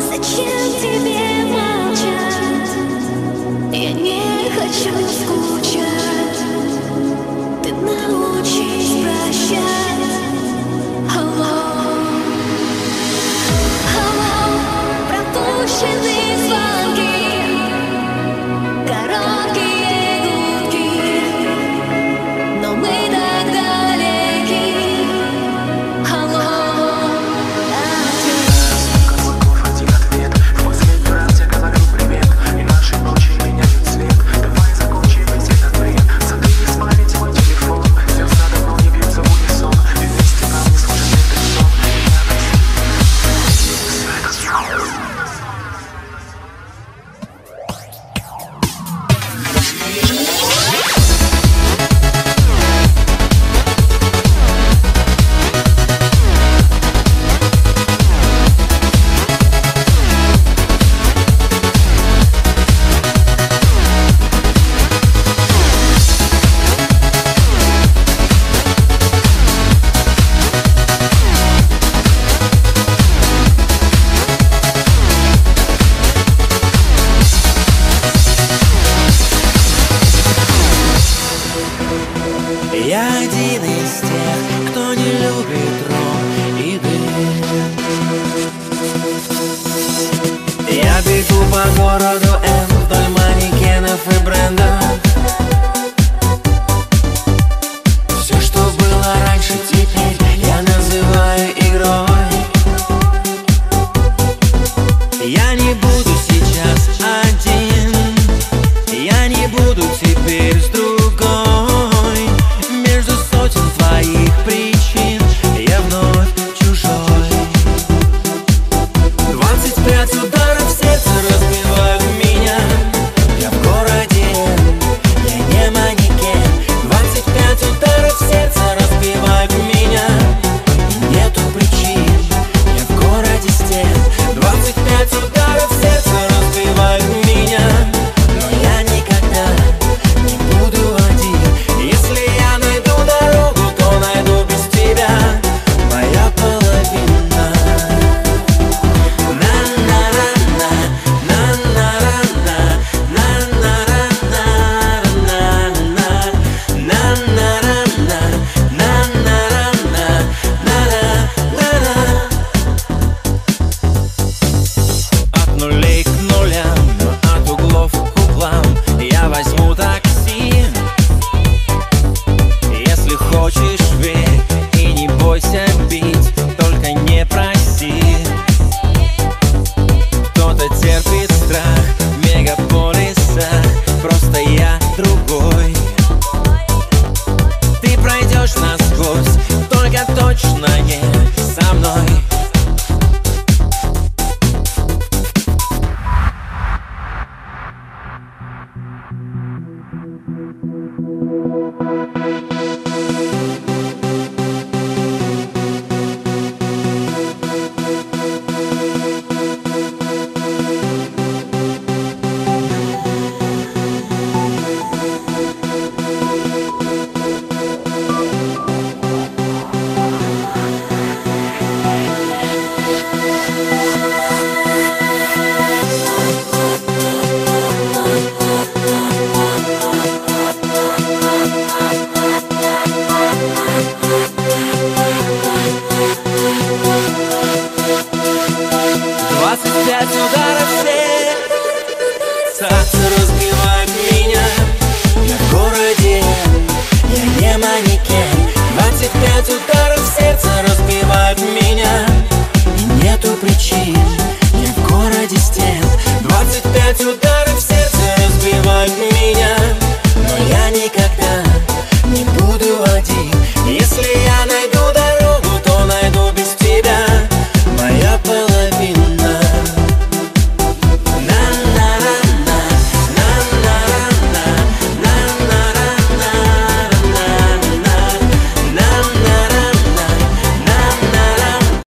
Зачем тебе молчать? Я не хочу скучать. da da my smooth. удара все Сердце разбивает меня. Я в городе, я не манекен. 25 ударов сердце разбивает меня. И нету причин, я в городе стен. 25 ударов